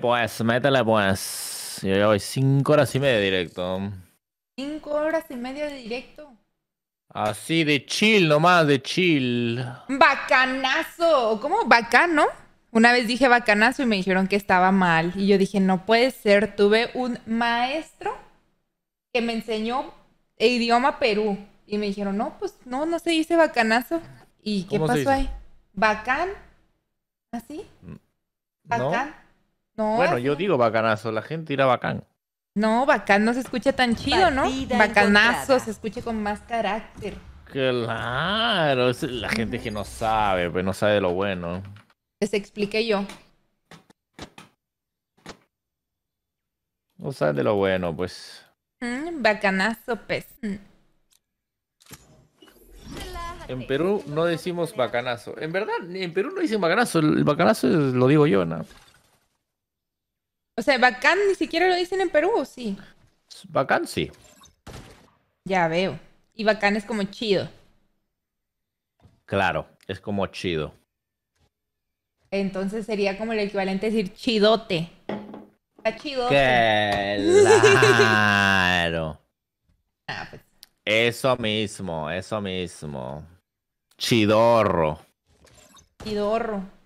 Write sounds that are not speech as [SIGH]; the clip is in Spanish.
pues, métele pues. Yo voy cinco horas y media de directo. Cinco horas y media de directo. Así de chill nomás, de chill. Bacanazo. ¿Cómo? Bacano. Una vez dije bacanazo y me dijeron que estaba mal. Y yo dije, no puede ser. Tuve un maestro que me enseñó el idioma Perú. Y me dijeron, no, pues no, no se dice bacanazo. ¿Y qué ¿Cómo se pasó ahí? ¿Bacán? ¿Así? ¿No? ¿Bacán? No. Bueno, yo digo bacanazo, la gente dirá bacán. No, bacán no se escucha tan chido, ¿no? Bacanazo encontrada. se escucha con más carácter. Claro, es la gente que no sabe, pues no sabe de lo bueno. Les expliqué yo. No sabe de lo bueno, pues. Mm, bacanazo, pues. Mm. En Perú no decimos bacanazo. En verdad, en Perú no dicen bacanazo. El bacanazo es- lo digo yo, ¿no? O sea, bacán ni siquiera lo dicen en Perú, ¿o sí. Bacán sí. Ya veo. Y bacán es como chido. Claro, es como chido. Entonces sería como el equivalente a decir chidote. Está chidote. [LAUGHS] Claro. Ah, pues, Eso mismo, eso mismo. Chidorro. chidorro.